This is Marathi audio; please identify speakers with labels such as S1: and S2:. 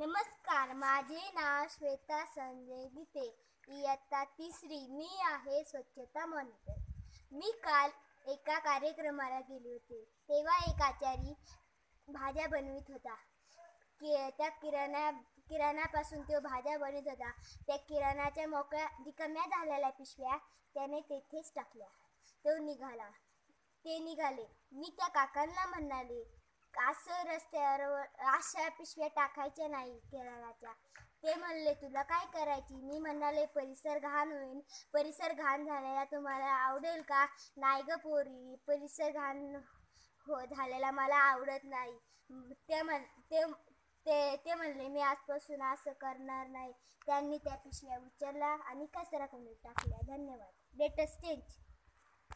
S1: नमस्कार माझे नाव श्वेता संजय गीते इयत्ता तिसरी मी आहे स्वच्छता मॉनिटर. मी काल एका कार्यक्रमाला गेले होते. तेव्हा एक आचारी भाज्या बनवित होता. कि त्या किराणा किराणापासून तो भाज्या बनवत होता. त्या किराणाच्या मोकळ्या रिकाम्या झालेल्या पिशव्या त्याने तेथेच टाकल्या. तो निघाला. ते निघाले. मी त्या काकांना म्हणाले असं रस्त्यावर अशा पिशव्या टाकायच्या नाही किराणाच्या. ते म्हणले तुला काय करायची? मी म्हणाले परिसर घाण होईल परिसर घाण झालेला तुम्हाला आवडेल का? नाही ग पोरी परिसर घाण हो झालेला मला आवडत नाही. ते म्हण ते ते ते म्हणले मी आजपासून असं करणार नाही. त्यांनी त्या पिशव्या उचलला आणि कचरा कुंडीत टाकल्या. धन्यवाद. Latest change